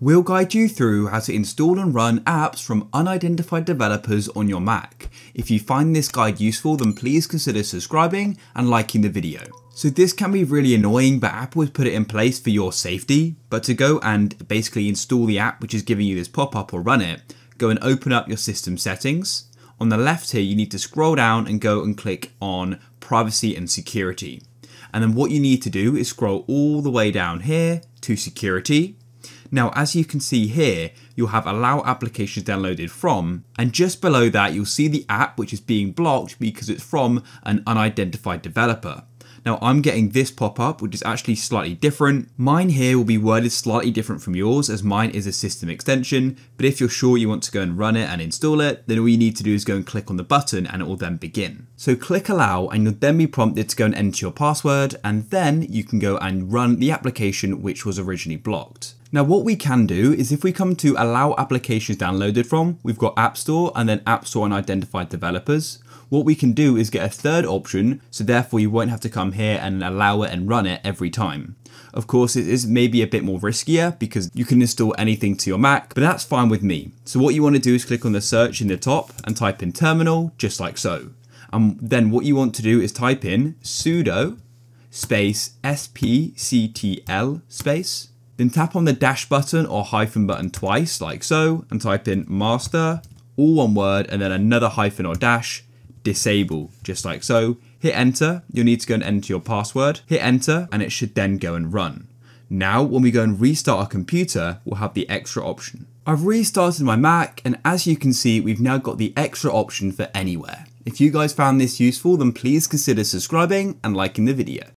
We'll guide you through how to install and run apps from unidentified developers on your Mac. If you find this guide useful, then please consider subscribing and liking the video. So this can be really annoying, but Apple has put it in place for your safety. But to go and basically install the app, which is giving you this pop-up or run it, go and open up your system settings. On the left here, you need to scroll down and go and click on privacy and security. And then what you need to do is scroll all the way down here to security. Now, as you can see here, you'll have allow applications downloaded from, and just below that, you'll see the app which is being blocked because it's from an unidentified developer. Now I'm getting this pop up, which is actually slightly different. Mine here will be worded slightly different from yours as mine is a system extension, but if you're sure you want to go and run it and install it, then all you need to do is go and click on the button and it will then begin. So click allow and you'll then be prompted to go and enter your password and then you can go and run the application which was originally blocked. Now what we can do is if we come to allow applications downloaded from, we've got App Store and then App Store unidentified developers what we can do is get a third option, so therefore you won't have to come here and allow it and run it every time. Of course, it is maybe a bit more riskier because you can install anything to your Mac, but that's fine with me. So what you want to do is click on the search in the top and type in terminal, just like so. And then what you want to do is type in sudo space spctl space, then tap on the dash button or hyphen button twice, like so, and type in master, all one word, and then another hyphen or dash, disable, just like so. Hit enter, you'll need to go and enter your password. Hit enter, and it should then go and run. Now, when we go and restart our computer, we'll have the extra option. I've restarted my Mac, and as you can see, we've now got the extra option for anywhere. If you guys found this useful, then please consider subscribing and liking the video.